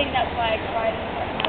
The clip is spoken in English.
think that's why I cried.